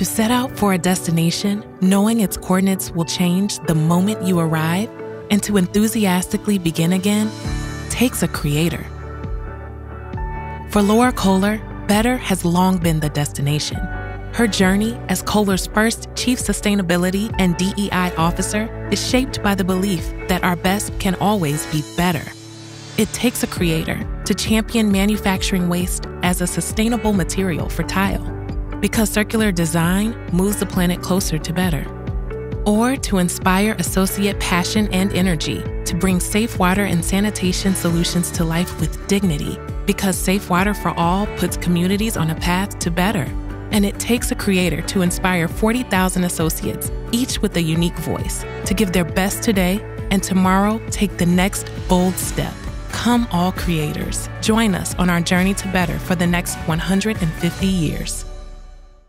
To set out for a destination, knowing its coordinates will change the moment you arrive, and to enthusiastically begin again, takes a creator. For Laura Kohler, better has long been the destination. Her journey as Kohler's first Chief Sustainability and DEI Officer is shaped by the belief that our best can always be better. It takes a creator to champion manufacturing waste as a sustainable material for tile, because circular design moves the planet closer to better. Or to inspire associate passion and energy to bring safe water and sanitation solutions to life with dignity, because safe water for all puts communities on a path to better. And it takes a creator to inspire 40,000 associates, each with a unique voice, to give their best today and tomorrow take the next bold step. Come, all creators. Join us on our journey to better for the next 150 years.